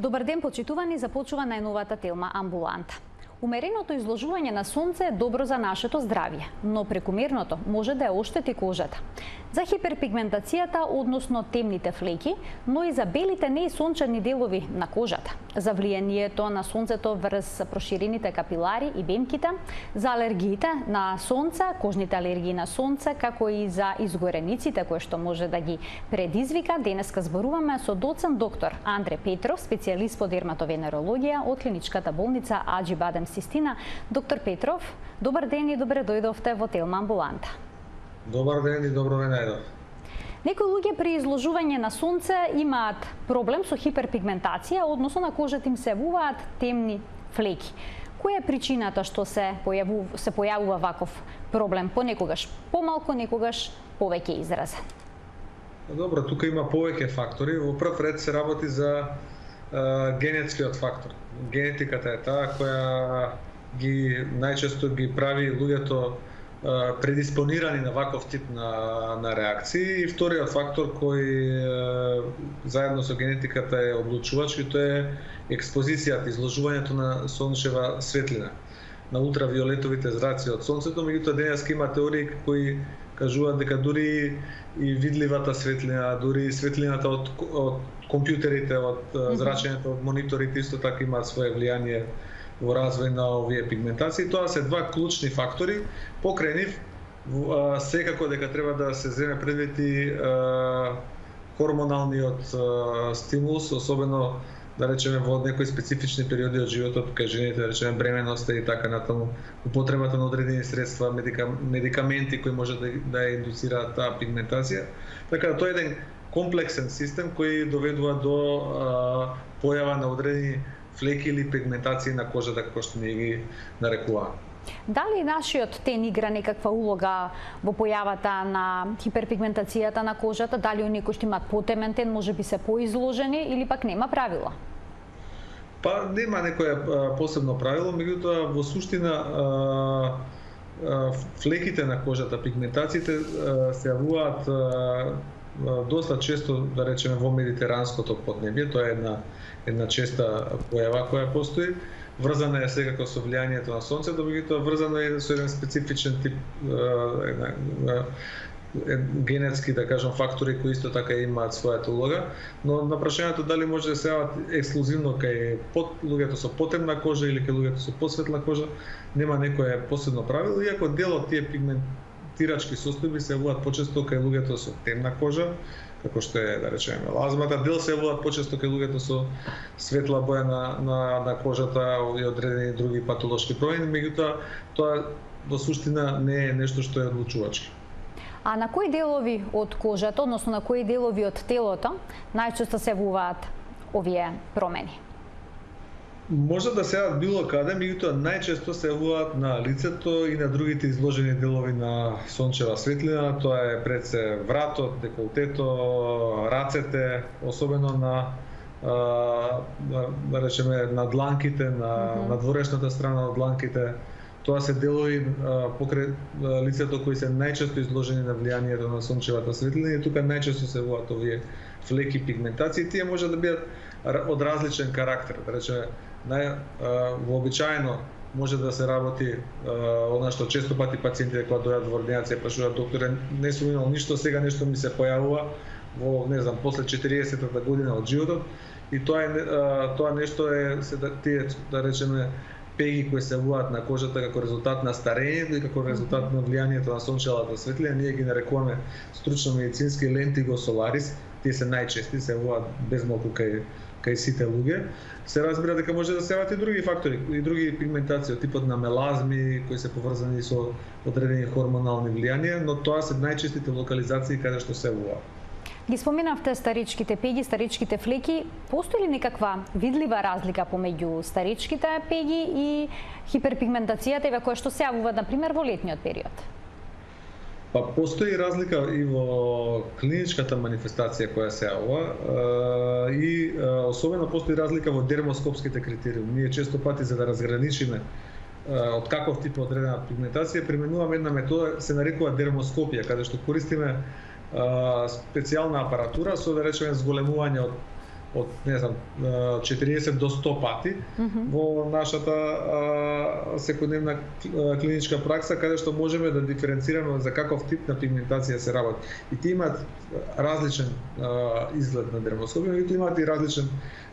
Добар ден, почитувани, започува најновата телма Амбуланта. Умереното изложување на сонце е добро за нашето здравје, но прекумерното може да ја оштети кожата. За хиперпигментацијата, односно темните флеки, но и за белите не и сончени делови на кожата, за влијанието на сонцето врз проширените капилари и бемките, за алергиите на сонце, кожните алергии на сонце, како и за изгорениците кои што може да ги предизвика, денеска зборуваме со доцент доктор Андре Петров, специјалист по дерматовенерологија од клиничката болница Аджи Бадем Систина. Доктор Петров, добар ден и добре дојдовте во Телма Амбуланта. Добар ден и добро ве најдов. Некои луѓе при изложување на сонце имаат проблем со хиперпигментација, односно на кожата им се јавуваат темни флеки. Која е причината што се појаву, се појавува ваков проблем? Понекогаш помалку, некогаш повеќе изразен. Добро, тука има повеќе фактори. Во прв ред се работи за а, генетскиот фактор. Генетиката е таа која ги најчесто ги прави луѓето предиспонирани на ваков тип на, на реакции. И вториот фактор кој заедно со генетиката е облучувачки тоа е експозицијата, изложувањето на сончева светлина на ултравиолетовите зраци од сонцето, меѓутоа денес има теории кои кажуваат дека дури и видливата светлина, дури и светлината од, од компјутерите, од зрачењето од мониторите исто така имаат свое влијание во развој на овие пигментации. Тоа се два клучни фактори. Покрај нив, секако дека треба да се земе предвид и хормоналниот стимулус, особено да речеме во некои специфични периоди од животот кај жените, да речеме бременоста и така натаму, употребата на одредени средства, медика, медикаменти кои може да, да индуцираат таа пигментација. Така да тоа е еден комплексен систем кој доведува до а, појава на одредени флеки или пигментации на кожата како што ние ги нарекуваме. Дали нашиот тен игра некаква улога во појавата на хиперпигментацијата на кожата? Дали оние кои што имаат потемен тен може би се поизложени или пак нема правила? Па нема некое посебно правило, меѓутоа во суштина а, а, флеките на кожата, пигментациите се јавуваат доста често, да речеме, во медитеранското поднебје, тоа е една една честа појава која постои. Врзана е секако со влијанието на сонцето, меѓутоа врзана е со еден специфичен тип една, генетски, да кажам, фактори кои исто така имаат својата улога, но на прашањето дали може да се јават ексклузивно кај под, луѓето со потемна кожа или кај луѓето со посветла кожа, нема некое посебно правило, иако дел од тие Тирачки состојби се јавуваат почесто кај луѓето со темна кожа, како што е, да речеме, лазмата, Дел се јавуваат почесто кај луѓето со светла боја на, на, на кожата и одредени други патолошки промени, меѓутоа тоа во суштина не е нешто што е одлучувачки. А на кои делови од кожата, односно на кои делови од телото, најчесто се јавуваат овие промени? Може да се јават било каде, меѓутоа најчесто се јавуваат на лицето и на другите изложени делови на сончева светлина, тоа е пред се вратот, деколтето, рацете, особено на да речеме на дланките, на mm -hmm. надворешната страна од дланките. Тоа се делови покрај лицето кои се најчесто изложени на влијанието на сончевата светлина и тука најчесто се јавуваат овие флеки пигментации, тие може да бидат од различен карактер, да речеме нај вообичаено може да се работи она што често пати пациентите кога дојдат во ординација прашуваат докторе не сум имал ништо, сега нешто ми се појавува во не знам после 40-та година од животот. И тоа е тоа нешто е се да, тие да речеме пеги кои се јавуваат на кожата како резултат на старењето и како резултат на влијанието на сончевата светлина, ние ги нарекуваме стручно медицински лентиго соларис, тие се најчести, се јавуваат безмалку кај кај сите луѓе, се разбира дека може да се јават и други фактори, и други пигментации од типот на мелазми кои се поврзани со одредени хормонални влијанија, но тоа се најчестите локализации каде што се јавува. Ги споменавте старичките пеги, старичките флеки. Постои ли некаква видлива разлика помеѓу старичките пеги и хиперпигментацијата која што се јавува, например, во летниот период? Па постои разлика и во клиничката манифестација која се јавува и особено постои разлика во дермоскопските критериуми. Ние често пати за да разграничиме од каков тип одредена пигментација применуваме една метода се нарекува дермоскопија каде што користиме специјална апаратура со да речеме зголемување од од не знам 40 до 100 пати mm -hmm. во нашата а, секојдневна клиничка пракса каде што можеме да диференцираме за каков тип на пигментација се работи. И ти имаат различен а, изглед на дермоскопија, и имаат и различен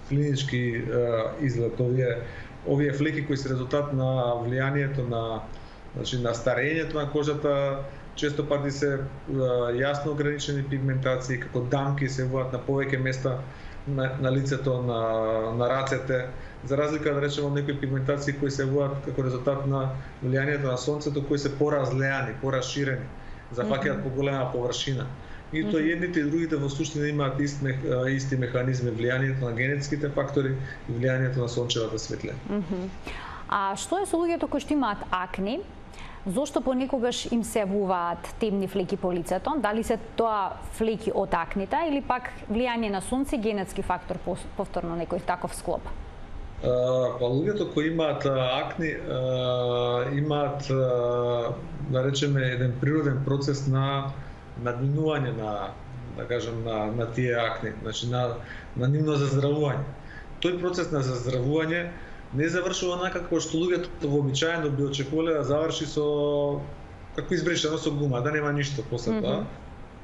клинички а, изглед. Овие овие флеки кои се резултат на влијанието на значи на старењето на кожата, често пати се а, јасно ограничени пигментации, како дамки се вуат на повеќе места на, на лицето, на, на рацете, за разлика да речеме некои пигментации кои се вуат како резултат на влијанието на сонцето, кои се поразлеани, пораширени, зафаќаат mm -hmm. поголема површина. И тоа едните и другите во суштина имаат ист, исти механизми, влијанието на генетските фактори и влијанието на сончевата светлина. Mm -hmm. А што е со луѓето кои што имаат акни, Зошто понекогаш им се вуваат темни флеки по лицето? Дали се тоа флеки од акните или пак влијание на сонце генетски фактор повторно некој таков склоп? па луѓето кои имаат акни имаат да речеме еден природен процес на надминување на да кажем на на тие акни, значи на на нивно заздравување. Тој процес на заздравување не завршува онака како што луѓето вообичаено би очекувале да заврши со како избришено со гума, да нема ништо после mm -hmm. тоа.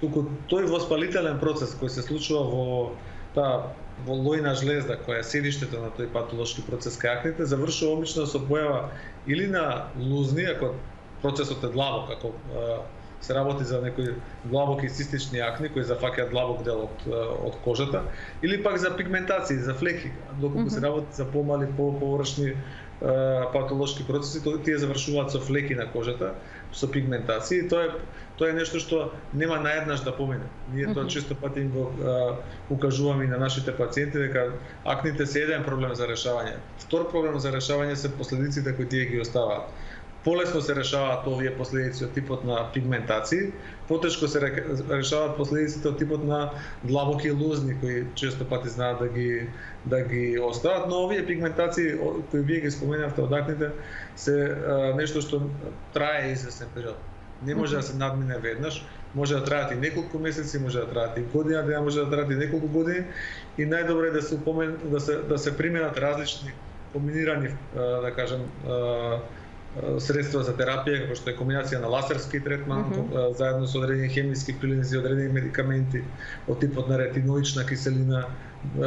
Туку тој воспалителен процес кој се случува во таа во лојна жлезда која е седиштето на тој патолошки процес кај акните завршува обично со појава или на лузни, ако процесот е длабок, ако се работи за некои длабоки цистични акни кои зафаќаат длабок дел од, од кожата, или пак за пигментации, за флеки, доколку mm -hmm. се работи за помали, површни патолошки процеси, тие завршуваат со флеки на кожата, со пигментации. Тоа е тоа е нешто што нема наеднаш да помине. Ние тоа често пати им го укажуваме и на нашите пациенти дека акните се еден проблем за решавање. Втор проблем за решавање се последиците кои тие ги оставаат полесно се решаваат овие последици од типот на пигментации, потешко се решаваат последиците од типот на длабоки лузни кои често пати знаат да ги да ги остават, но овие пигментации кои вие ги споменавте од акните се а, нешто што трае известен период. Не може да се надмине веднаш, може да траат и неколку месеци, може да траат и година, да може да траат и неколку години и најдобро е да се упомен, да се да се применат различни комбинирани да кажем средства за терапија, како што е комбинација на ласерски третман, mm -hmm. заедно со одредени хемиски пилинзи, одредени медикаменти од типот на ретиноична киселина,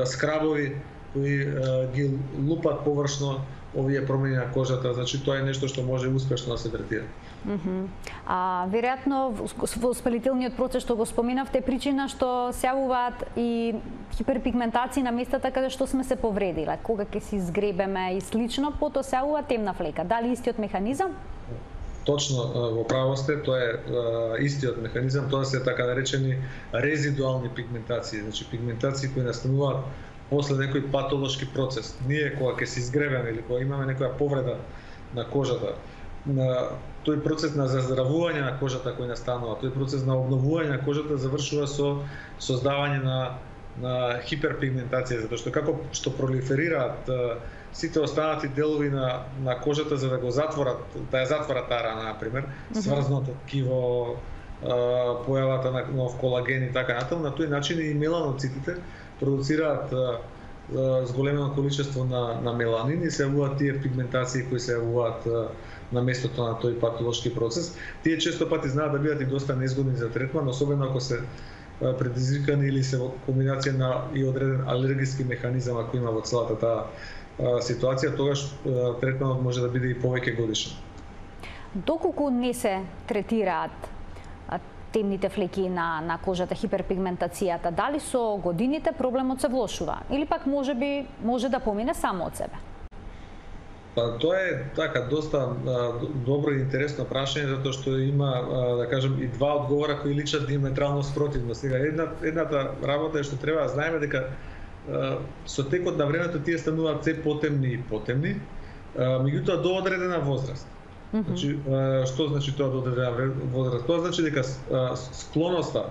скрабови кои ги лупат површно овие промени на кожата, значи тоа е нешто што може успешно да се третира. Mm -hmm. А веројатно воспалителниот процес што го споменавте причина што се јавуваат и хиперпигментација на местата каде што сме се повредиле, кога ќе се изгребеме и слично, потоа се јавува темна флека. Дали истиот механизам? Точно, во право сте, тоа е истиот механизам, тоа се така наречени резидуални пигментации, значи пигментации кои настануваат после некој патолошки процес. Ние кога ќе се изгребеме или кога имаме некоја повреда на кожата, на тој процес на заздравување на кожата кој настанува, тој процес на обновување на кожата завршува со создавање на на хиперпигментација, затоа што како што пролиферираат сите останати делови на, на кожата за да го затворат, да ја затворат таа рана, например, сврзното ткиво, појавата на нов колаген и така натаму, на тој начин и меланоцитите продуцираат зголемено количество на, на меланин и се јавуваат тие пигментации кои се јавуваат на местото на тој патолошки процес. Тие често пати знаат да бидат и доста незгодни за третман, особено ако се предизвикани или се во комбинација на и одреден алергиски механизам ако има во целата таа ситуација, тогаш третманот може да биде и повеќе годишен. Доколку не се третираат темните флеки на, на кожата, хиперпигментацијата, дали со годините проблемот се влошува или пак може би може да помине само од себе? Па тоа е така доста а, добро и интересно прашање затоа што има а, да кажем и два одговора кои личат диаметрално спротивно. Сега една едната работа е што треба да знаеме дека а, со текот на времето тие стануваат се потемни и потемни, а, меѓутоа до одредена возраст. Значи, што значи тоа до одредена возраст? Тоа значи дека склоноста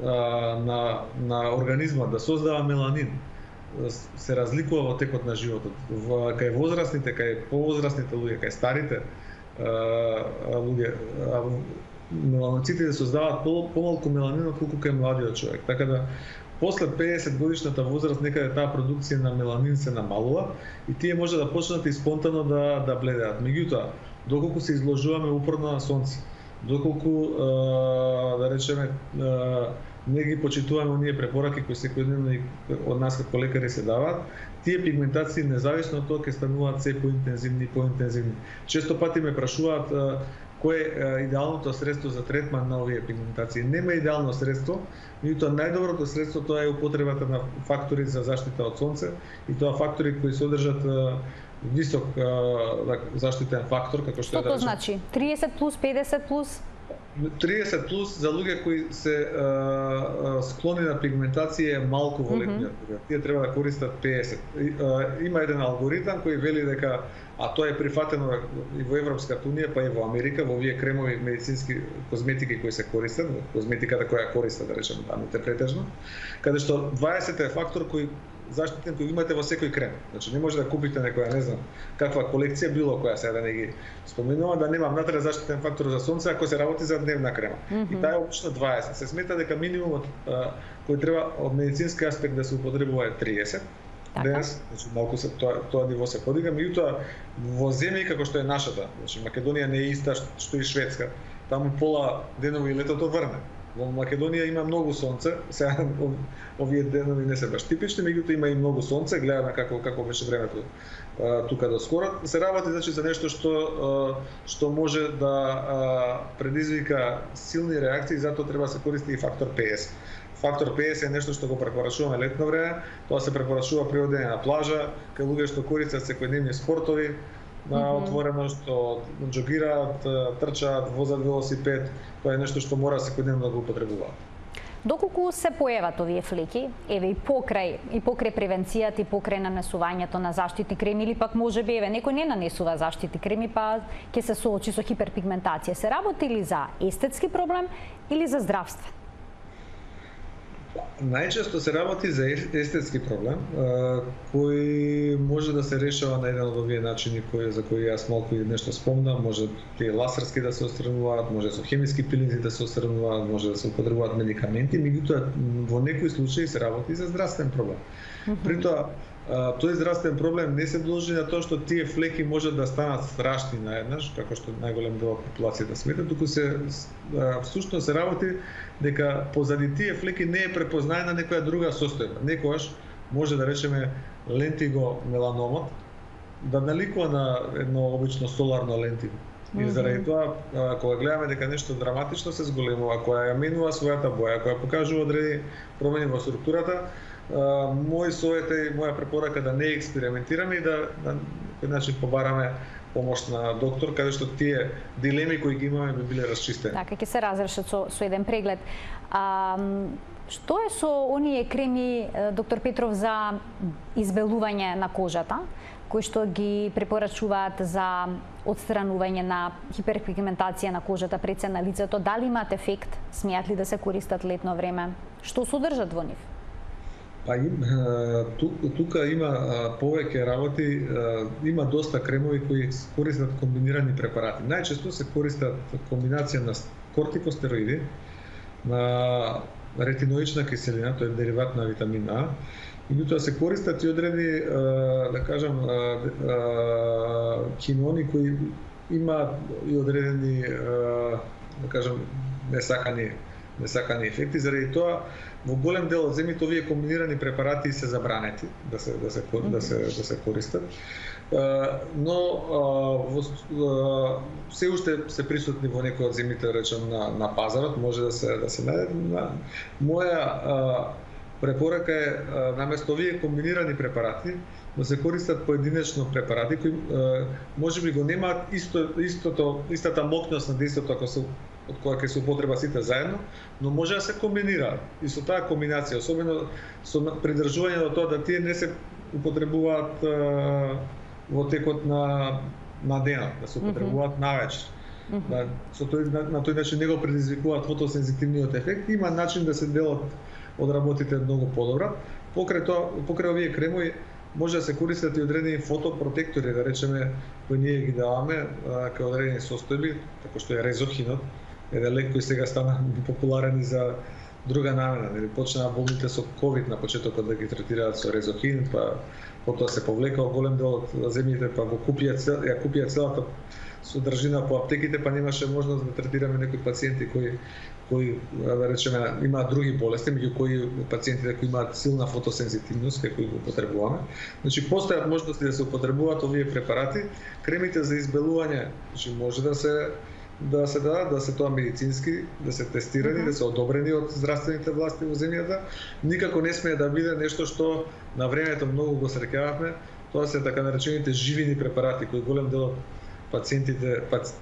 на, на организмот да создава меланин се разликува во текот на животот. Во, кај возрастните, кај повозрастните луѓе, кај старите луѓе, меланоцитите создаваат помалку меланин отколку кај младиот човек. Така да после 50 годишната возраст некаде таа продукција на меланин се намалува и тие може да почнат и спонтано да да бледеат. Меѓутоа, доколку се изложуваме упорно на сонце, доколку да речеме не ги почитуваме оние препораки кои секојдневно од нас како лекари се даваат, тие пигментации независно од тоа ќе стануваат се поинтензивни и поинтензивни. Често пати ме прашуваат кое е идеалното средство за третман на овие пигментации. Нема идеално средство, меѓутоа најдоброто средство тоа е употребата на фактори за заштита од сонце и тоа фактори кои содржат висок заштитен фактор како што, што е да значи 30 плюс 50 плюс 30 плюс за луѓе кои се а, а, склони на пигментација е малку во летниот mm -hmm. Тие треба да користат 50. И, а, има еден алгоритам кој вели дека а тоа е прифатено и во Европската унија, па и во Америка, во овие кремови медицински козметики кои се користат, козметиката која користат, да речеме, дамите претежно, каде што 20 е фактор кој заштитен кој имате во секој крем. Значи не може да купите некоја, не знам, каква колекција било која сега да не ги споменувам да нема внатре заштитен фактор за сонце ако се работи за дневна крема. Mm -hmm. И таа е обично 20. Се смета дека минимумот кој треба од медицински аспект да се употребува е 30. Така. Денес, значи малку се тоа тоа ниво се подига, меѓутоа во земји како што е нашата, значи Македонија не е иста што и Шведска. Таму пола денови летото врне. Во Македонија има многу сонце, сега овие денови не се баш типични, меѓутоа има и многу сонце, гледаме како како беше времето тука до скоро. Се работи значи за нешто што што може да предизвика силни реакции, затоа треба да се користи и фактор 50. Фактор 50 е нешто што го препорачуваме летно време, тоа се препорачува при одење на плажа, кај луѓе што користат секојдневни спортови, на отворено што џогираат, трчаат, возат велосипед, тоа е нешто што мора секојдневно да го употребуваат. Доколку се појават овие флеки, еве и покрај и покрај превенцијата и покрај нанесувањето на заштитни креми или пак можеби еве некој не нанесува заштитни креми па ќе се соочи со хиперпигментација, се работи ли за естетски проблем или за здравствен? Најчесто се работи за естетски проблем, кој може да се решава на еден од овие начини кои за кои јас малку и нешто спомнам, може тие ласерски да се отстрануваат, може со хемиски пилинзи да се отстрануваат, може да се употребуваат медикаменти, меѓутоа во некои случаи се работи за здравствен проблем. При тоа тој здравствен проблем не се должи на тоа што тие флеки можат да станат страшни наеднаш, како што најголем дел од популацијата смета, туку се всушност се работи дека позади тие флеки не е препознаена некоја друга состојба. Некојаш може да речеме лентиго меланомот да наликува на едно обично соларно лентиго. И заради тоа, кога гледаме дека нешто драматично се зголемува, која ја менува својата боја, која покажува одредени промени во структурата, мој совет е моја препорака да не експериментираме и да, да на некој начин побараме помош на доктор, каде што тие дилеми кои ги имаме би биле расчистени. Така, ќе се разрешат со, со еден преглед. А, што е со оние креми, доктор Петров, за избелување на кожата, кои што ги препорачуваат за отстранување на хиперпигментација на кожата пред се на лицето, дали имаат ефект? Смеат ли да се користат летно време? Што содржат во нив? Па им, тука има повеќе работи, има доста кремови кои користат комбинирани препарати. Најчесто се користат комбинација на кортикостероиди, на ретиноична киселина, тоа е дериват на витамин А, и тоа се користат и одредени, да кажам, кинони кои има и одредени, да кажам, несакани несакани ефекти, заради тоа во голем дел од земјите овие комбинирани препарати се забранети да се да се да се да се користат. Но во се уште се присутни во некои од земјите речем на на пазарот, може да се да се најде. Моја препорака е наместо овие комбинирани препарати да се користат поединечно препарати кои може би го немаат исто истото истата мокност на действото ако се од која ќе се употреба сите заедно, но може да се комбинираат. И со таа комбинација, особено со придржување до тоа да тие не се употребуваат а, во текот на на денот, да се употребуваат mm -hmm. навечер. Mm -hmm. да, со тој на, на тој начин не го предизвикуваат фотосензитивниот ефект, има начин да се делат од работите многу подобро. Покрај тоа, покрај овие кремови може да се користат и одредени фотопротектори, да речеме, кои ние ги даваме кај одредени состојби, како што е резохинот, еден лек кој сега стана популарен и за друга намена, нели почнаа болните со ковид на почетокот да ги третираат со резохин, па потоа се повлекал голем дел од земјите, па го купија цел, ја купија целата содржина по аптеките, па немаше можност да третираме некои пациенти кои кои да речеме имаат други болести, меѓу кои пациентите кои имаат силна фотосензитивност, кај кои го потребуваме. Значи постојат можности да се употребуваат овие препарати, кремите за избелување, значи може да се да се дадат, да се тоа медицински, да се тестирани, mm -hmm. да се одобрени од здравствените власти во земјата. Никако не смее да биде нешто што на времето многу го среќававме. Тоа се така наречените живини препарати кои голем дел од пациентите паци,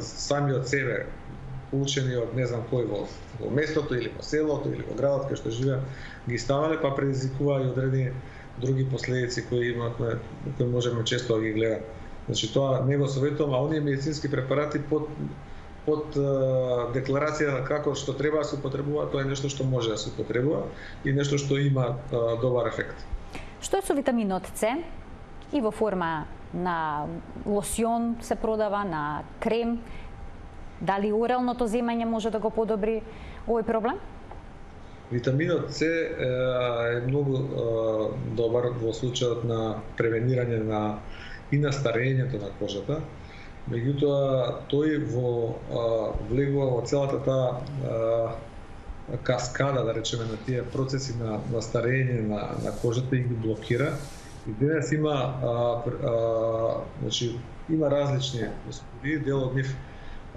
сами од себе учени од не знам кој во, во местото или во селото или во градот кај што живеа ги ставале па предизвикува и одредени други последици кои имавме кои можеме често да ги гледаме. Значи тоа не го советувам, а оние медицински препарати под под декларација како што треба да се употребува, тоа е нешто што може да се употребува и нешто што има добар ефект. Што е со витаминот С? И во форма на лосион се продава, на крем. Дали оралното земање може да го подобри овој проблем? Витаминот С е многу добар во случајот на превенирање на и на старењето на кожата. Меѓутоа, тој во влегува во целата таа каскада, да речеме, на тие процеси на, на старење на, на кожата и ги блокира. И денес има, а, а, значи, има различни господи, дел од нив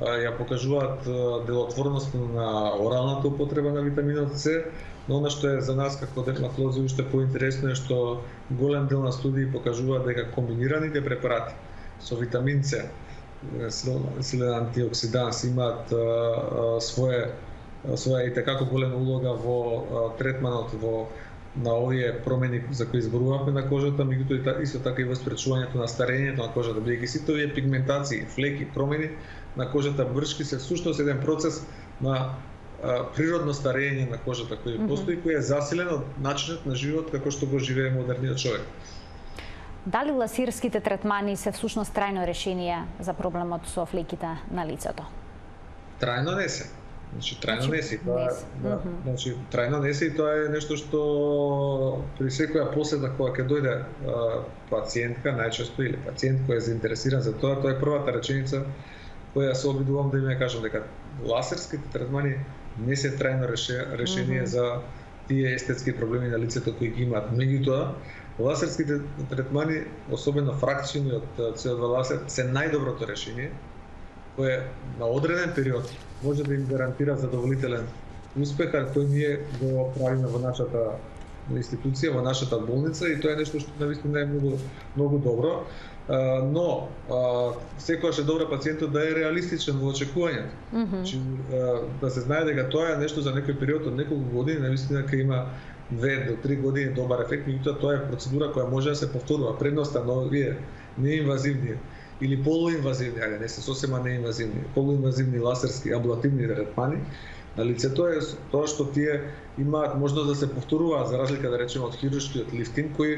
ја покажуваат делотворност на оралната употреба на витаминот С, но она што е за нас како дерматолози уште поинтересно е што голем дел на студии покажуваат дека комбинираните препарати со витамин С, силен антиоксиданс имаат свое своја и како голема улога во третманот во на овие промени за кои зборувавме на кожата, меѓутоа исто така и во спречувањето на старењето на кожата, бидејќи сите овие пигментации, флеки, промени на кожата бршки се всушност еден процес на природно старење на кожата кој mm -hmm. постои, кој е засилен од начинот на живот како што го живее модерниот човек. Дали ласирските третмани се всушност трајно решение за проблемот со флеките на лицето? Трајно не се. Значи трајно не се. Тоа, да, значи трајно не се и тоа е нешто што при секоја последа кога ќе дојде а, пациентка најчесто или пациент кој е заинтересиран за тоа, тоа е првата реченица која се обидувам да им ја кажам дека ласерските третмани не се трајно решение mm -hmm. за тие естетски проблеми на лицето кои ги имаат. Меѓутоа, ласерските третмани, особено фракциони од CO2 ласер, се најдоброто решение кое на одреден период може да им гарантира задоволителен успех, а кој ние го правиме во нашата институција, во нашата болница и тоа е нешто што навистина е многу многу добро но секогаш е добро пациентот да е реалистичен во очекувањето. Mm -hmm. Чи, да се знае дека тоа е нешто за некој период од неколку години, навистина ќе има две до три години добар ефект, меѓутоа тоа е процедура која може да се повторува. Предноста на овие неинвазивни или полуинвазивни, ајде не се сосема неинвазивни, полуинвазивни ласерски аблативни третмани на лицето е тоа што тие имаат можност да се повторуваат за разлика да речеме од хируршкиот лифтинг кој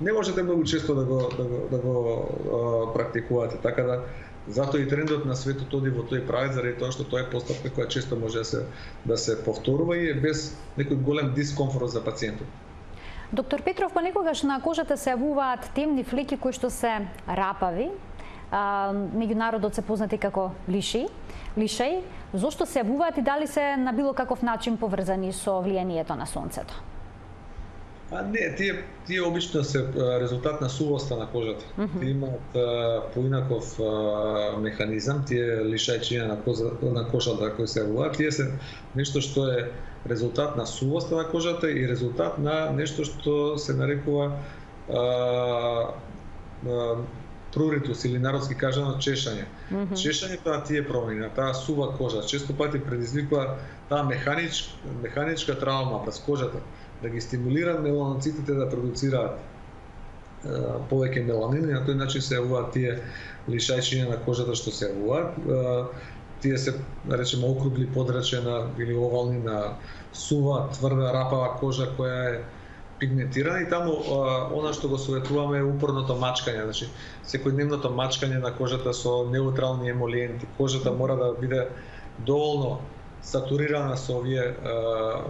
не можете многу често да го да го, да го а, практикувате. Така да затоа и трендот на светот оди во тој правец заради тоа што тоа е постапка која често може да се да се повторува и е без некој голем дискомфорт за пациентот. Доктор Петров, па понекогаш на кожата се јавуваат темни флики кои што се рапави, а, меѓу народот се познати како лиши, лишеј. Зошто се јавуваат и дали се на било каков начин поврзани со влијанието на сонцето? А не, тие тие обично се резултат на сувоста на кожата. Mm -hmm. Тие имаат поинаков механизам, тие лишајчиња на, кожа, на кожата кои се јавуваат, тие се нешто што е резултат на сувоста на кожата и резултат на нешто што се нарекува а, а, пруритус или народски кажано чешање. Mm -hmm. Чешањето на тие промени, на таа сува кожа, често пати предизвикува таа механичка, механичка травма през кожата да ги стимулира меланоцитите да продуцираат повеќе меланин и на тој начин се јавуваат тие лишајчиња на кожата што се јавуваат. Тие се, да речеме, округли подрачена или овални на сува, тврда, рапава кожа која е пигментирана и таму она што го советуваме е упорното мачкање, значи секојдневното мачкање на кожата со неутрални емолиенти. Кожата мора да биде доволно сатурирана со овие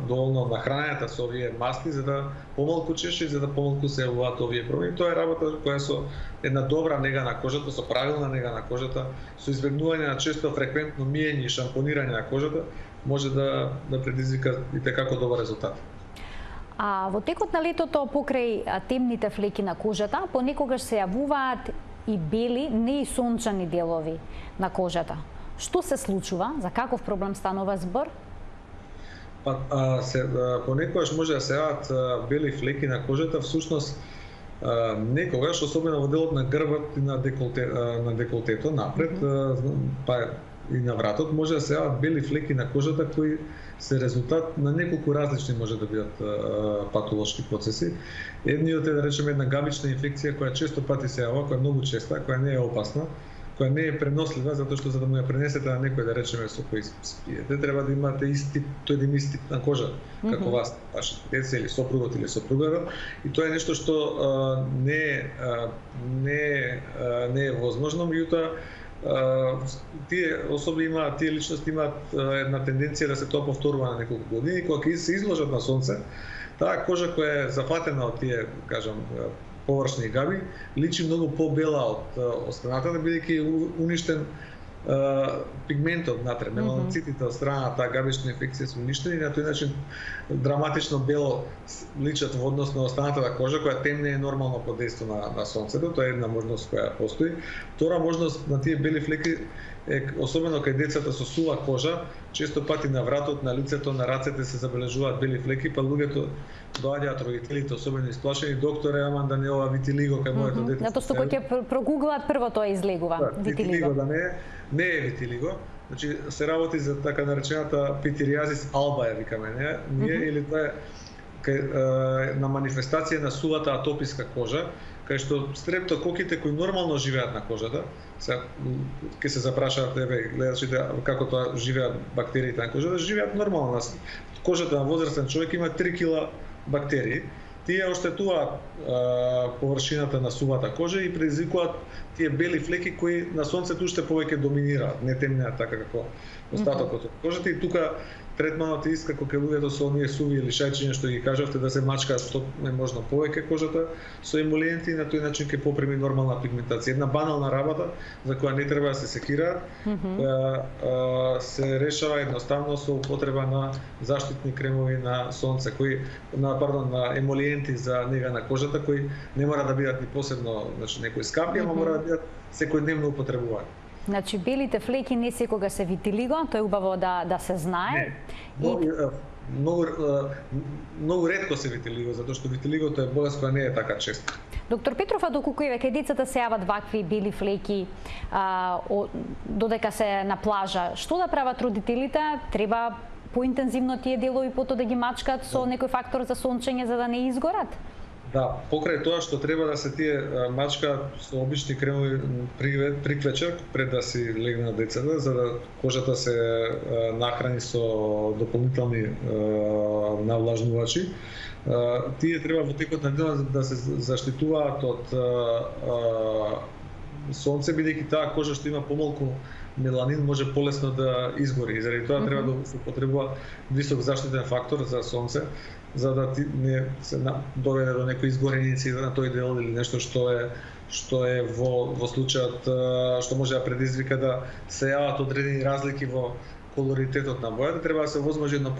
доволно нахранета со овие масли за да помалку чеши за да помалку се јавуваат овие проблеми Тоа е работа која со една добра нега на кожата, со правилна нега на кожата, со избегнување на често фреквентно миење и шампонирање на кожата може да да предизвика и како добар резултат. А во текот на летото покрај темните флеки на кожата, понекогаш се јавуваат и бели, не и сончани делови на кожата. Што се случува? За каков проблем станува збор? Па, а, се, а, понекогаш може да се јават бели флеки на кожата, всушност а, некогаш, особено во делот на грбот и на, деколте, а, на деколтето напред, mm -hmm. а, па и на вратот, може да се јават бели флеки на кожата кои се резултат на неколку различни може да бидат а, патолошки процеси. Едниот е да речеме една габична инфекција која често пати се јава, која е многу честа, која не е опасна, која не е пренослива затоа што за да му ја пренесете на некој да речеме со кој спиете, треба да имате иsti тој да иsti на кожа како mm -hmm. вас, вашите деца или сопругот или сопругата и тоа е нешто што а, не а, не а, не е возможно, меѓутоа тие особи имаат, тие личности имаат една тенденција да се тоа повторува на неколку години, кога се изложат на сонце, таа кожа која е зафатена од тие, кажам, површни габи, личи многу побела од останатата, бидејќи уништен пигментот натре, меланоцитите од страна на таа габична инфекција се уништени на тој начин драматично бело личат во однос на останатата кожа која темне е нормално под дејство на, на сонцето, тоа е една можност која постои. Втора можност на тие бели флеки е особено кај децата со сува кожа, често пати на вратот, на лицето, на рацете се забележуваат бели флеки, па луѓето доаѓаат родителите особено исплашени, докторе, ама да не ова витилиго кај моето дете. Затоа што кога ќе прогуглаат прво тоа излегува да, витилиго. витилиго да не е не е витилиго, значи се работи за така наречената питириазис алба, ја викаме, не? Ние mm -hmm. или тоа е кај, е, на манифестација на сувата атописка кожа, кај што стрептококите кои нормално живеат на кожата, се ќе се запрашаат еве гледачите како тоа живеат бактериите на кожата, живеат нормално. На кожата на возрастен човек има 3 кила бактерии. Тие оштетуваат површината на сувата кожа и предизвикуваат тие бели флеки кои на сонцето уште повеќе доминираат, не темнеат така како остатокот од кожата. И тука третманот е иска кога луѓето со оние суви или шајчиња што ги кажавте да се мачка што е можно повеќе кожата со емолиенти и на тој начин ќе попреми нормална пигментација. Една банална работа за која не треба да се секираат, mm -hmm. се решава едноставно со употреба на заштитни кремови на сонце кои на пардон на емолиенти за нега на кожата кои не мора да бидат ни посебно значи некои скапи, mm -hmm. ама мора да бидат секојдневно употребувани. Значи белите флеки не секога се витилиго, тоа е убаво да да се знае. Не. Но, и... многу многу ретко се витилиго, затоа што витилигото е болест која не е така честа. Доктор Петров, а доколку еве кај децата се јават вакви бели флеки, а, о, додека се на плажа, што да прават родителите? Треба поинтензивно тие делови пото да ги мачкат со да. некој фактор за сончење за да не изгорат? Да, покрај тоа што треба да се тие мачка со обични кремови приквечер пред да си легнат децата за да кожата се нахрани со дополнителни навлажнувачи. Тие треба во текот на денот да се заштитуваат од сонце бидејќи таа кожа што има помалку меланин може полесно да изгори. И заради тоа треба да се потребува висок заштитен фактор за сонце за да ти не се на, доведе до некој изгореници на тој дел или нешто што е што е во во случајот што може да предизвика да се јават одредени разлики во колоритетот на бојата, треба да се возможи едно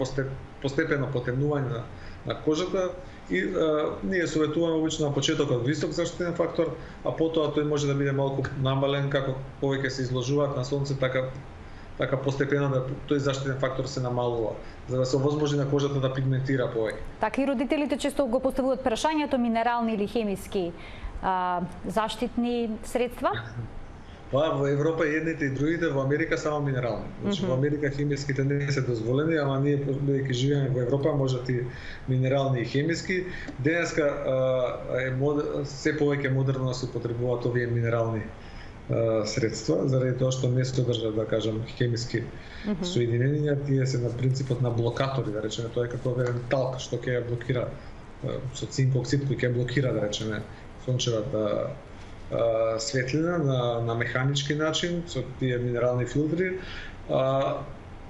постепено потемнување на, на кожата и а, ние советуваме обично на почетокот висок заштитен фактор, а потоа тој може да биде малку намален како повеќе се изложуваат на сонце, така така постепено да тој заштитен фактор се намалува за да се овозможи на кожата да пигментира повеќе. Така и родителите често го поставуваат прашањето минерални или хемиски а, заштитни средства? Па во Европа едните и другите, во Америка само минерални. Значи mm -hmm. во Америка хемиските не се дозволени, ама ние бидејќи живееме во Европа можат и минерални и хемиски. Денеска а, е мод... се повеќе модерно да се употребуваат овие минерални средства, заради тоа што не содржат, да кажам, хемиски mm -hmm. соединенија, тие се на принципот на блокатори, да речеме, тоа е како еден талк што ќе ја блокира со цинк оксид кој ќе блокира, да речеме, сончевата светлина на, на механички начин со тие минерални филтри. А,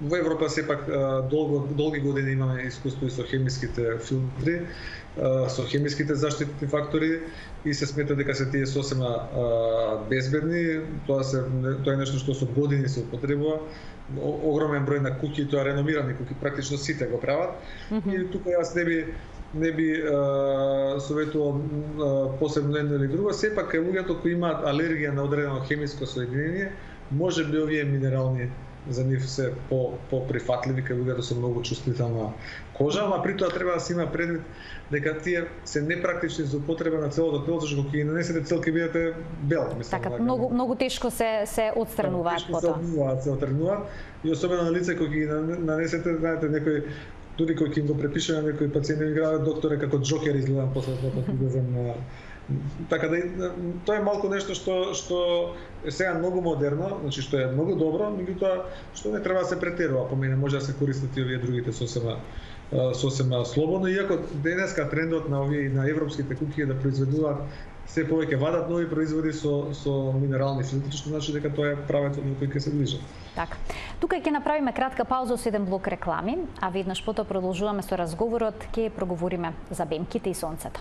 во Европа сепак долго, долги години имаме искуство и со хемиските филтри, со хемиските заштитни фактори и се смета дека се тие сосема безбедни. Тоа се тоа е нешто што со години се употребува. Огромен број на куќи, тоа реномирани куќи, практично сите го прават. Mm -hmm. И тука јас не би не би советувал посебно едно или друго, сепак луѓето кои имаат алергија на одредено хемиско соединение, може би овие минерални за нив се по по прифатливи кај луѓето со многу чувствителна кожа, ама при тоа треба да се има предвид дека тие се непрактични за употреба на целото тело, зашто кога ги нанесете цел ќе бидете бел, мислам. Така, дека, многу многу тешко се се отстрануваат потоа. Се отстрануваат, се отстрануваат и особено на лице кои ги нанесете, знаете, некој дури кој ќе им го препише на некој пациент ми града докторе како джокер изгледам после тоа кога излезам на така да, да тоа е малку нешто што што е сега многу модерно, значи што е многу добро, меѓутоа што не треба да се претерува, по мене може да се користат и овие другите сосема сосема слободно, иако денеска трендот на овие на европските куки е да произведуваат се повеќе вадат нови производи со со минерални филтри, што значи дека тоа е правецот на кој ќе се движат. Така. Тука ќе направиме кратка пауза со еден блок реклами, а веднаш потоа продолжуваме со разговорот, ќе проговориме за бемките и сонцето.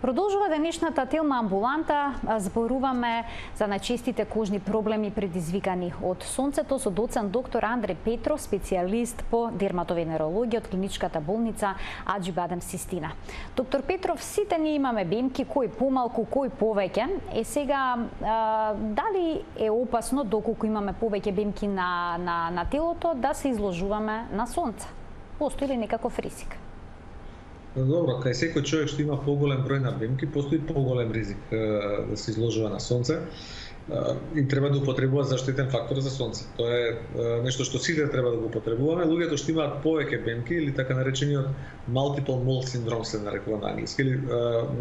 Продолжува денешната телма амбуланта, зборуваме за најчестите кожни проблеми предизвикани од сонцето со доцент доктор Андре Петров, специјалист по дерматовенерологија од клиничката болница Аджи Бадем Систина. Доктор Петров, сите ние имаме бемки, кој помалку, кој повеќе. Е сега, а, дали е опасно доколку имаме повеќе бемки на, на, на телото да се изложуваме на сонце? Постои ли некаков рисик? Добро, кај секој човек што има поголем број на бемки, постои поголем ризик да се изложува на сонце и треба да употребува заштитен фактор за сонце. Тоа е нешто што сите треба да го употребуваме. Луѓето што имаат повеќе бемки или така наречениот multiple mole синдром се нарекува на англиски или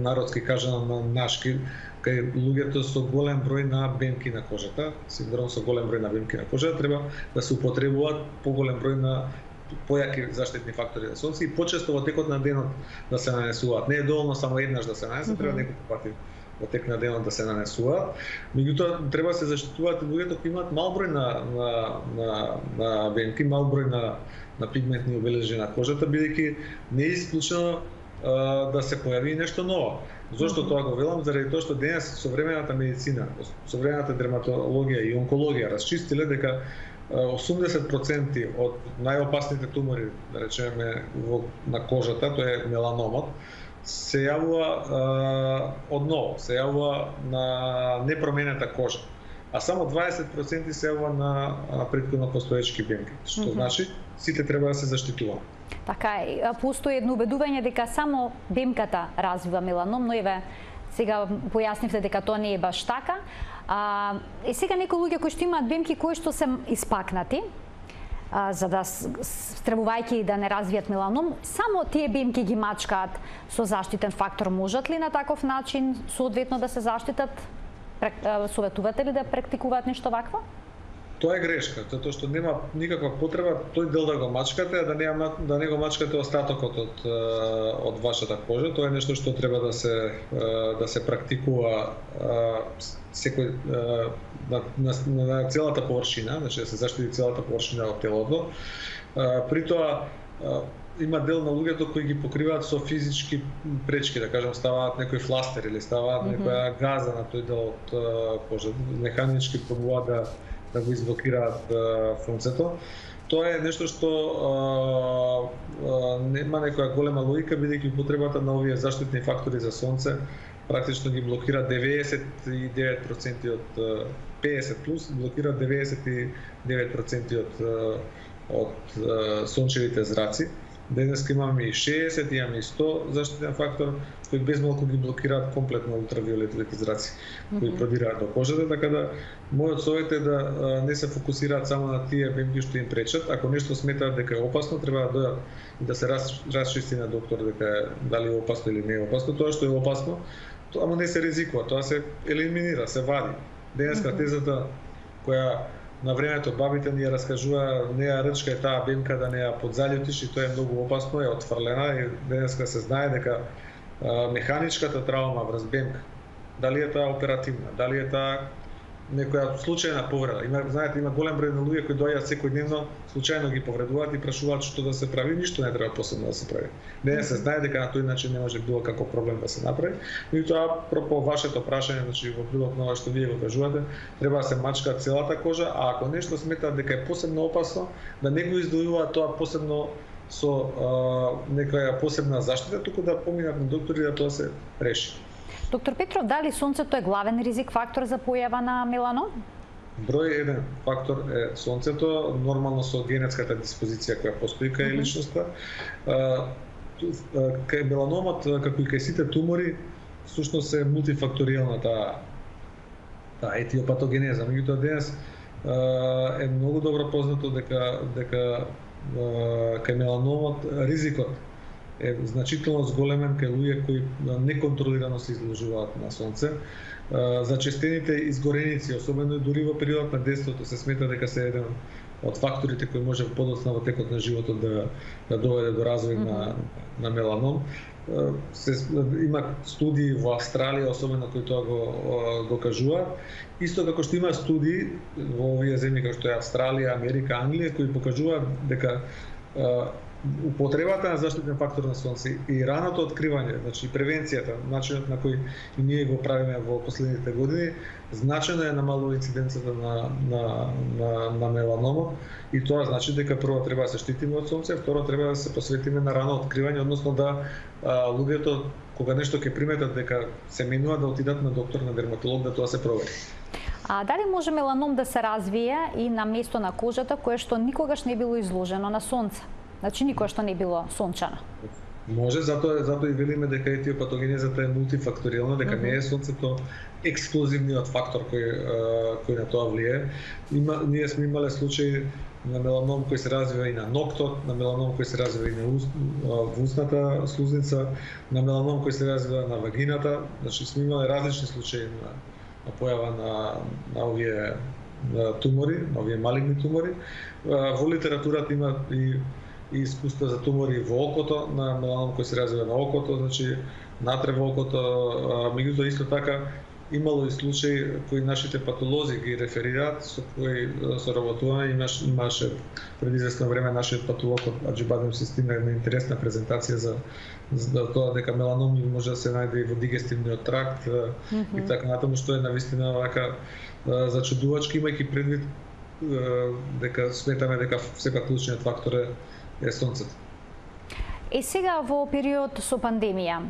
народски кажано на нашки, кај луѓето со голем број на бемки на кожата, синдром со голем број на бемки на кожата, треба да се употребуваат поголем број на појаки заштитни фактори на сонце и почесто во текот на денот да се нанесуваат. Не е доволно само еднаш да се нанесе, треба неколку пати во тек на денот да се нанесуваат. Меѓутоа треба да се заштитуваат луѓето кои имаат мал број на на на на бенки, мал број на на пигментни обележи на кожата, бидејќи не е исклучено да се појави нешто ново. Зошто тоа го велам? Заради тоа што денес современата медицина, современата дерматологија и онкологија расчистиле дека 80% од најопасните тумори, да речеме, во, на кожата, тоа е меланомот, се јавува од ново, се јавува на непроменета кожа. А само 20% се јавува на предходно постоечки бемки, што mm -hmm. значи сите треба да се заштитуваме. Така е, постои едно убедување дека само бемката развива меланом, но еве сега појаснивте дека тоа не е баш така. А, и сега некои луѓе кои што имаат бемки кои што се испакнати, а, за да стребувајќи да не развијат меланом, само тие бемки ги мачкаат со заштитен фактор. Можат ли на таков начин соодветно да се заштитат? Советувате ли да практикуваат нешто вакво? Тоа е грешка, затоа што нема никаква потреба тој дел да го мачкате, а да не да не го мачкате остатокот од од вашата кожа. Тоа е нешто што треба да се да се практикува секој на, на, на целата површина, значи да се заштити целата површина од телото. При тоа има дел на луѓето кои ги покриваат со физички пречки, да кажам, ставаат некој фластер или ставаат mm -hmm. некоја газа на тој дел од кожа, механички пробуваат да да го изблокираат сонцето. Тоа е нешто што а, а, нема некоја голема логика бидејќи употребата на овие заштитни фактори за сонце практично ги блокира 99% од 50 плюс блокира 99% од од сончевите зраци Денес имаме и 60, имаме и 100 заштитен фактор, кои безмалку ги блокираат комплетно ултравиолетовите зраци, кои продираат до кожата, така да мојот совет е да не се фокусираат само на тие бемки што им пречат. Ако нешто сметаат дека е опасно, треба да дојдат и да се расчисти на доктор дека е дали е опасно или не е опасно. Тоа што е опасно, ама не се ризикува, тоа се елиминира, се вади. Денеска тезата која на времето бабите ни ја раскажува неа рчка е таа бемка да не ја подзалјутиш и тоа е многу опасно, е отфрлена и денеска се знае дека а, механичката травма врз бемка, дали е таа оперативна, дали е таа некоја случајна повреда. Има, знаете, има голем број на луѓе кои доаѓаат секојдневно, случајно ги повредуваат и прашуваат што да се прави, ништо не треба посебно да се прави. Не се знае дека на тој начин не може било како проблем да се направи. И тоа пропо вашето прашање, значи во прилог на што вие го кажувате, треба да се мачка целата кожа, а ако нешто сметаат дека е посебно опасно, да не го издојуваат тоа посебно со а, некоја посебна заштита, туку да поминат на доктори да тоа се реши. Доктор Петров, дали сонцето е главен ризик фактор за појава на меланом? Број еден фактор е сонцето, нормално со генетската диспозиција која постои кај личноста. Кај меланомот, како и кај сите тумори, всушност е мултифакторијална таа таа етиопатогенеза. Меѓутоа денес е многу добро познато дека дека кај меланомот ризикот е значително зголемен кај луѓе кои неконтролирано се изложуваат на сонце. Зачестените изгореници, особено и дури во периодот на детството, се смета дека се еден од факторите кои може подоцна во текот на животот да, да доведе до развој mm -hmm. на, на меланом. Се, има студии во Австралија, особено кои тоа го, го кажуваат. Исто како што има студии во овие земји како што е Австралија, Америка, Англија, кои покажуваат дека употребата на заштитен фактор на сонце и раното откривање, значи превенцијата, начинот на кој и ние го правиме во последните години, значено е намалува инциденцата на, на, на, на меланома и тоа значи дека прво треба да се штитиме од сонце, второ треба да се посветиме на рано откривање, односно да а, луѓето кога нешто ќе приметат дека се менува да отидат на доктор, на дерматолог да тоа се провери. А дали може меланом да се развие и на место на кожата кое што никогаш не било изложено на сонце? Значи никој што не било сончано. Може, затоа затоа и велиме дека етиопатогенезата е мултифакторијална, дека mm -hmm. не е сонцето ексклузивниот фактор кој кој на тоа влие. Има ние сме имале случаи на меланом кој се развива и на ноктот, на меланом кој се развива и на уст, устната слузница, на меланом кој се развива на вагината. Значи сме имале различни случаи на, на појава на, на овие на тумори, на овие малигни тумори. Во литературата има и и искуства за тумори во окото, на меланом кој се развива на окото, значи натре во окото, меѓутоа исто така имало и случаи кои нашите патолози ги реферираат со кои со работување имаш имаше пред известно време нашиот патолог од Аџибадем се стигна една интересна презентација за за тоа дека меланом може да се најде и во дигестивниот тракт mm -hmm. и така натаму што е навистина вака зачудувачки имајќи предвид дека сметаме дека сепак клучниот фактор е е сонцето. Е сега во период со пандемија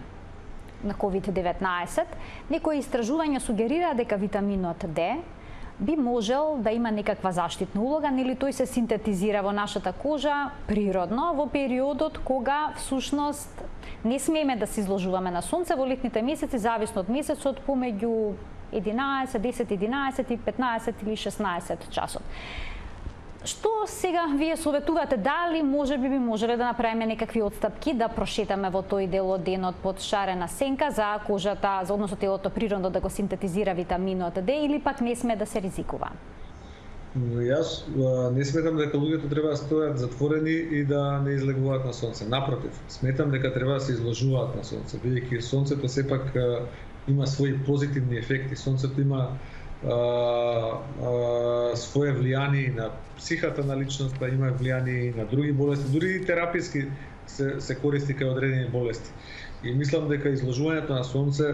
на COVID-19, некои истражувања сугерира дека витаминот D би можел да има некаква заштитна улога, нели тој се синтетизира во нашата кожа природно во периодот кога всушност не смееме да се изложуваме на сонце во летните месеци, зависно од месецот, помеѓу 11, 10, 11 и 15 или 16 часот. Што сега вие советувате дали може би би можеле да направиме некакви отстапки да прошетаме во тој дел од денот под шарена сенка за кожата, за односно телото природно да го синтетизира витаминот Д или пак не сме да се ризикува? Јас не сметам дека луѓето треба да стојат затворени и да не излегуваат на сонце. Напротив, сметам дека треба да се изложуваат на сонце, бидејќи сонцето сепак има своји позитивни ефекти. Сонцето има свое влијание на психата на личноста, па има влијание и на други болести, дури и тераписки се, се користи кај одредени болести. И мислам дека изложувањето на сонце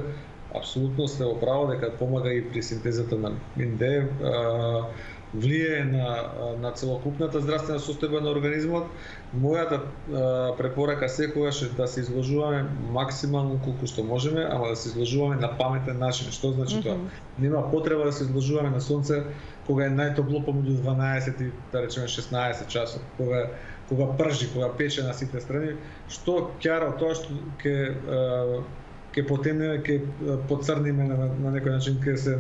апсолутно сте во право дека помага и при синтезата на витамин влијае на, на целокупната здравствена состојба на организмот. Мојата а, препорака секогаш е да се изложуваме максимално колку што можеме, ама да се изложуваме на паметен начин. Што значи mm -hmm. тоа? Нема потреба да се изложуваме на сонце кога е најтопло помеѓу 12 и да речеме 16 часот, кога кога пржи, кога пече на сите страни, што ќара тоа што ќе ќе потемне, ќе поцрниме на, на некој начин, ќе се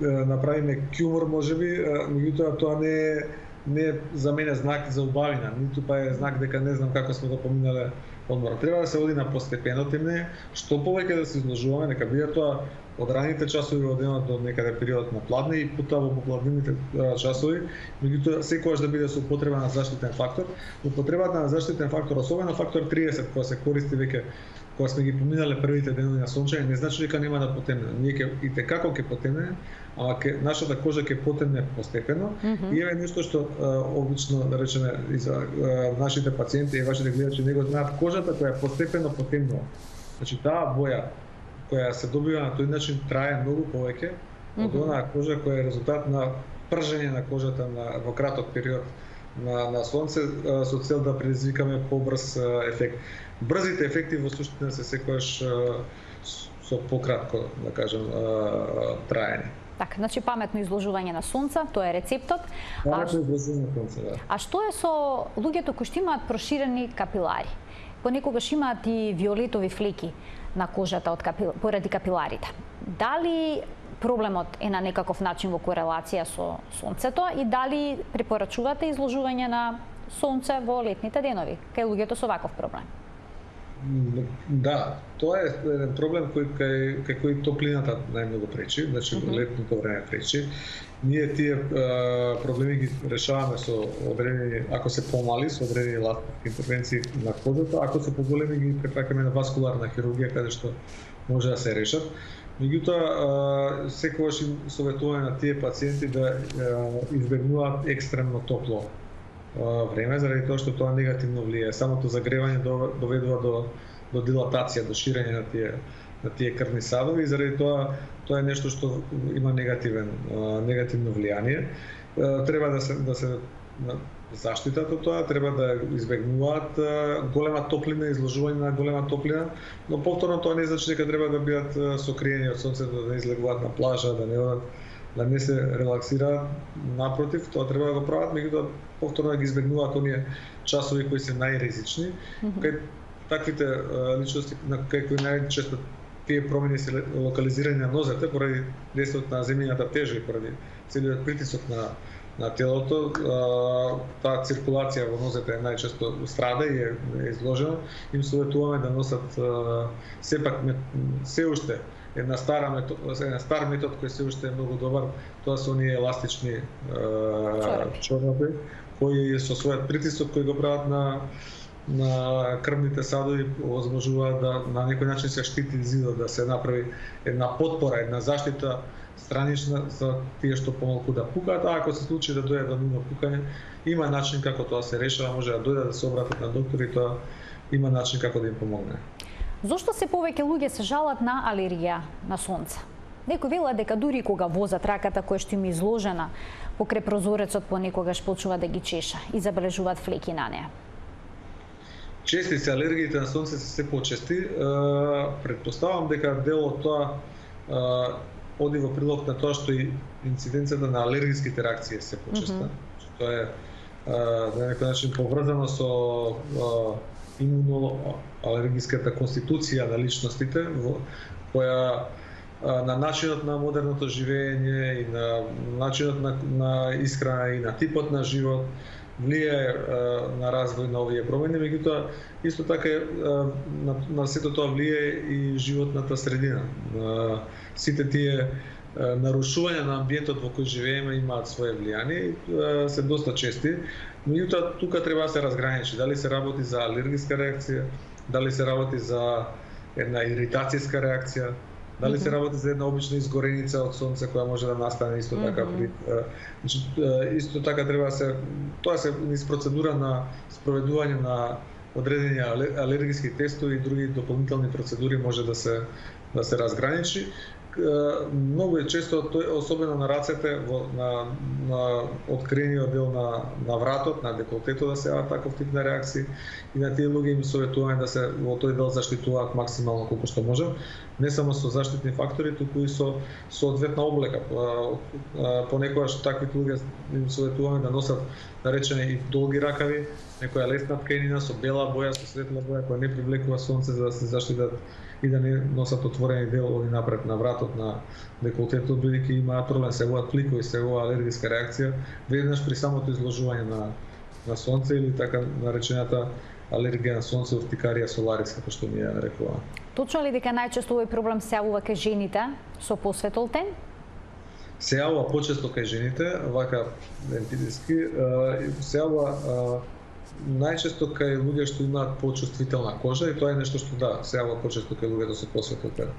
направиме кјумор можеби, меѓутоа тоа не е не е за мене знак за убавина, ниту па е знак дека не знам како сме го поминале одмора. Треба да се оди на постепено темне, што повеќе да се изложуваме, нека биде тоа од раните часови од денот до некаде периодот на пладне и пута во попладнините часови, меѓутоа секогаш да биде со употреба на заштитен фактор. Употребата на заштитен фактор, особено фактор 30 кој се користи веќе кога сме ги поминале првите денови на сончење, не значи дека нема да потемне. Ние ќе и како ќе потемне, ама ке, нашата кожа ќе потемне постепено. Mm -hmm. И еве нешто што а, обично да речеме и за а, нашите пациенти и вашите гледачи него знаат кожата која постепено потемнува. Значи таа боја која се добива на тој начин трае многу повеќе mm -hmm. од онаа кожа која е резултат на пржење на кожата на во краток период на, на сонце со цел да предизвикаме побрз ефект. Брзите ефекти во суштина се секогаш со пократко, да кажем, траење. Така, значи паметно изложување на сонце, тоа е рецептот. Паметно изложување на сонце, да. А што е со луѓето кои што имаат проширени капилари? Понекогаш имаат и виолетови флеки на кожата од капил... поради капиларите. Дали проблемот е на некаков начин во корелација со сонцето и дали препорачувате изложување на сонце во летните денови кај луѓето со ваков проблем? Да, тоа е еден проблем кој кај, кај кој топлината најмногу пречи, значи mm -hmm. летното време пречи. Ние тие а, проблеми ги решаваме со одредени, ако се помали, со одредени ластички интервенции на кожата, ако се поголеми ги препракаме на васкуларна хирургија каде што може да се решат. Меѓутоа, секогаш им советуваме на тие пациенти да избегнуваат екстремно топло време, заради тоа што тоа негативно влијае. Самото загревање доведува до, до дилатација, до ширење на тие на тие крвни садови и заради тоа тоа е нешто што има негативен негативно влијание. Треба да се да се заштитат од тоа, треба да избегнуваат голема топлина, изложување на голема топлина, но повторно тоа не значи дека треба да бидат сокриени од сонцето, да не излегуваат на плажа, да не одат да не се релаксираат, напротив, тоа треба да го прават, меѓутоа повторно да ги избегнуваат оние часови кои се најризични, mm -hmm. кај таквите личности на кај кои најчесто тие промени се локализирани на нозете поради действиот на земјината тежа и поради целиот притисок на на телото, таа циркулација во нозете е најчесто страда и е, е изложена, им советуваме да носат сепак се уште една стара метод, една стар метод кој се уште е многу добар, тоа се оние еластични чорапи кои со својот притисок кој го прават на на крвните садови овозможуваат да на некој начин се штити зидот, да се направи една подпора, една заштита странична за тие што помалку да пукаат, а ако се случи да дојде до нивно пукање, има начин како тоа се решава, може да дојде да се обратат на доктор и тоа има начин како да им помогне. Зошто се повеќе луѓе се жалат на алергија на сонце? Некој вела дека дури кога возат раката која што им е изложена покрај прозорецот понекогаш почува да ги чеша и забележуваат флеки на неа. Чести се алергиите на сонце се се почести. Предпоставам дека дел од тоа оди во прилог на тоа што и инциденцијата на алергиските реакции се почеста. Mm -hmm. Тоа е на некој начин поврзано со имуноалергиската конституција на личностите, која на начинот на модерното живење и на начинот на, на исхрана и на типот на живот влијае на развој на овие промени, меѓутоа исто така на, на сето тоа влијае и животната средина. Сите тие нарушувања на амбиентот во кој живееме имаат свое влијание и се доста чести. Меѓутоа тука треба да се разграничи. Дали се работи за алергиска реакција, дали се работи за една иритацијска реакција, дали се работи за една обична изгореница од сонце која може да настане исто така при значи исто така треба да се тоа се низ процедура на спроведување на одредени алергиски тестови и други дополнителни процедури може да се да се разграничи многу е често тој особено на рацете во на на откриениот дел на на вратот, на деколтето да се јават таков тип на реакции и на тие луѓе им советуваме да се во тој дел заштитуваат максимално колку што може. не само со заштитни фактори, туку и со соодветна облека. Понекогаш таквите луѓе им советуваме да носат, да речеме, и долги ракави, некоја лесна ткенина со бела боја, со светла боја, која не привлекува сонце за да се заштитат и да не носат отворени делови напред на вратот на деколтетот, бидејќи имаат проблем, се воат пликови, се алергиска реакција, веднаш при самото изложување на, на сонце или така наречената алергија на сонце, уртикарија соларис, како што ми ја нарекува. Точно ли дека најчесто овој проблем се јавува кај жените со посветол тен? Се јавува почесто кај жените, вака емпириски, се јавува најчесто кај луѓе што имаат почувствителна кожа и тоа е нешто што да, се јавува почесто кај луѓето со посветол тен.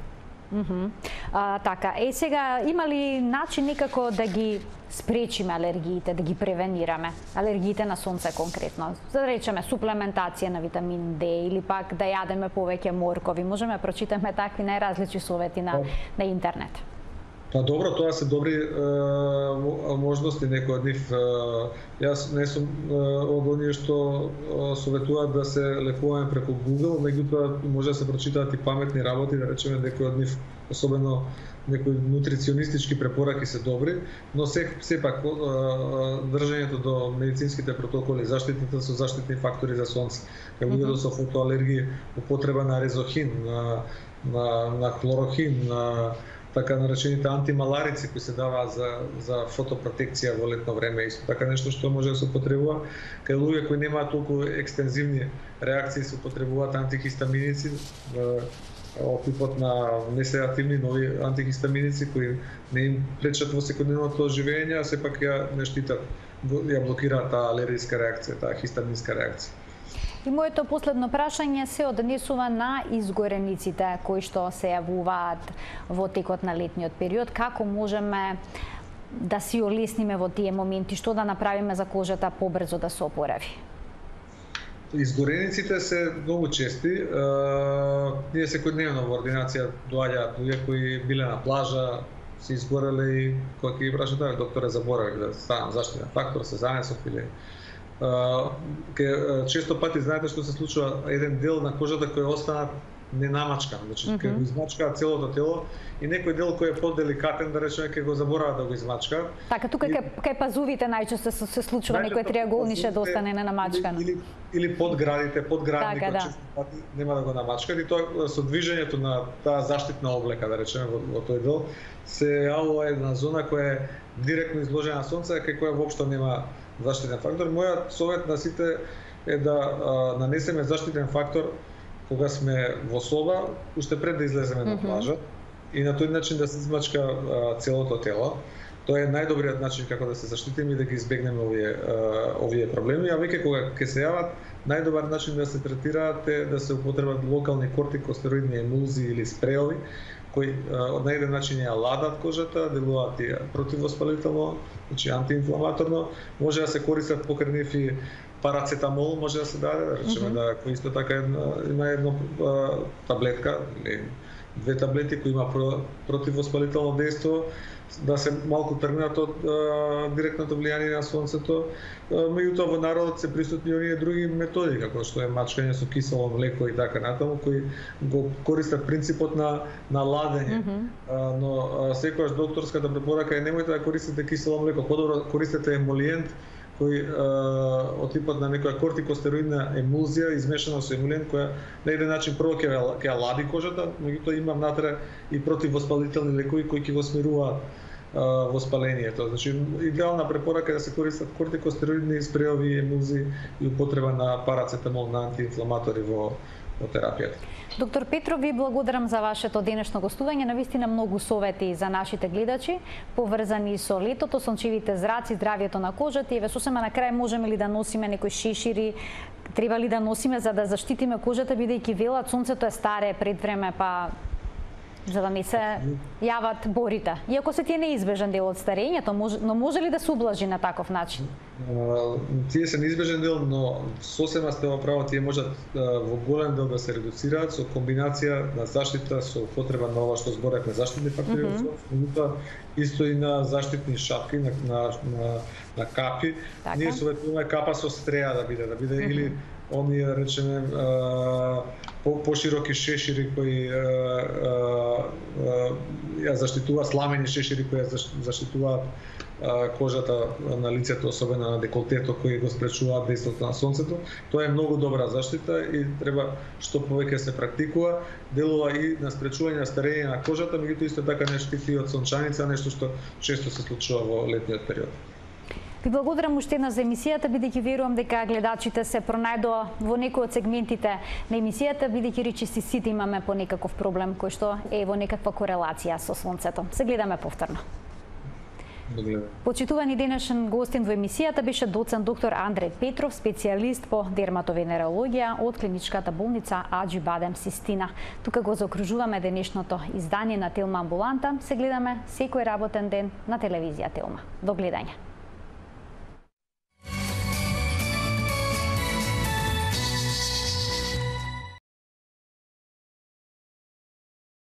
Mm -hmm. а, така, е сега има ли начин некако да ги спречиме алергиите, да ги превенираме, алергиите на сонце конкретно. За да речеме суплементација на витамин D или пак да јадеме повеќе моркови. Можеме да прочитаме такви најразлични совети на, на интернет. Па добро, тоа се добри е, можности, некои од нив. Е, јас не сум е, од оние што советуваат да се лекуваме преку Google, меѓутоа може да се прочитаат и паметни работи, да речеме некои од нив, особено некои нутриционистички препораки се добри, но се сепак држањето до медицинските протоколи, заштитата со заштитни фактори за сонце, кај луѓето со фотоалергии, употреба на резохин, на на, на хлорохин, на така наречените антималарици кои се даваат за за фотопротекција во летно време исто така нешто што може да се употребува кај луѓе кои немаат толку екстензивни реакции се употребуваат антихистаминици од типот на неседативни нови антихистаминици кои не им пречат во секојдневното живење, а сепак ја не штитат, ја блокираат таа алергиска реакција, таа хистаминска реакција. И моето последно прашање се однесува на изгорениците кои што се јавуваат во текот на летниот период. Како можеме да си олесниме во тие моменти, што да направиме за кожата побрзо да се опорави? Изгорениците се многу чести. ние секојдневно во ординација доаѓаат луѓе кои биле на плажа, се изгореле и кога ќе ги прашате, докторе заборавив да станам заштитен фактор, се занесов или ке често пати знаете што се случува еден дел на кожата кој остана ненамачкан, значи mm -hmm. ќе го измачка целото тело и некој дел кој е поделикатен да речеме ќе го заборава да го измачка. Така тука и... кај кај пазувите најчесто се, се случува некој триаголнише да остане ненамачкан. Или или под градите, под градите така, да. често пати нема да го намачка и тоа со движењето на таа заштитна облека да речеме во, во тој дел се јавува една зона која е директно изложена на сонце, кај која воопшто нема заштитен фактор. Мојот совет на сите е да а, нанесеме заштитен фактор кога сме во соба, уште пред да излеземе mm -hmm. на плажа и на тој начин да се измачка а, целото тело. Тоа е најдобриот начин како да се заштитиме и да ги избегнеме овие а, овие проблеми, а веќе кога ќе се јават, најдобар начин да се третираат е да се употребат локални кортикостероидни емулзии или спреови кои од на еден начин ја ладат кожата, делуваат и противоспалително, значи антиинфламаторно, може да се користат покрај нив и парацетамол може да се даде, да речеме mm -hmm. да кој исто така една, има едно а, таблетка или две таблети кои има про, противоспалително дејство да се малку тргнат од а, директното влијание на сонцето. Меѓутоа во народот се присутни оние други методи како што е мачкање со кисело млеко и така натаму кои го користат принципот на на ладење. Mm -hmm. а, но а, секогаш докторската препорака е немојте да користите кисело млеко, подобро користете емолиент кој од типот на некоја кортикостероидна емулзија измешана со емулен која на еден начин прво ќе ќе лади кожата, меѓутоа има внатре и противвоспалителни лекови кои ќе го смируваат воспалението. Значи идеална препорака е да се користат кортикостероидни спреови, емулзи и употреба на парацетамол на антиинфламатори во во терапијата. Доктор Петров, ви благодарам за вашето денешно гостување. На вистина многу совети за нашите гледачи, поврзани со летото, сончевите зраци, здравјето на кожата и ве сосема на крај можеме ли да носиме некои шешири, треба ли да носиме за да заштитиме кожата бидејќи велат сонцето е старе пред време, па за да не се јават борите. Иако се тие неизбежен дел од старењето, но може ли да се ублажи на таков начин? Тие се неизбежен дел, но сосема сте во право, тие можат во голем дел да се редуцираат со комбинација на заштита со потреба на ова што зборевме заштитни фактори, mm -hmm. исто и на заштитни шапки, на, на, на, на капи. Така. Ние советуваме капа со стреја да биде, да биде mm -hmm. или оние речеме по пошироки шешири кои ја заштитуваат сламени шешири кои ја заштитуваат кожата на лицето, особено на деколтето кои го спречуваат действото на сонцето. Тоа е многу добра заштита и треба што повеќе се практикува, делува и на спречување на старење на кожата, меѓутоа исто така не штити од сончаница, нешто што често се случува во летниот период. Ви благодарам уште една за емисијата, бидејќи верувам дека гледачите се пронајдоа во некои од сегментите на емисијата, бидејќи речи си сите имаме по некаков проблем кој што е во некаква корелација со сонцето. Се гледаме повторно. Почитувани денешен гостин во емисијата беше доцент доктор Андре Петров, специјалист по дерматовенерологија од клиничката болница Аджи Бадем Систина. Тука го заокружуваме денешното издание на Телма Амбуланта. Се гледаме секој работен ден на телевизија Телма. До гледање.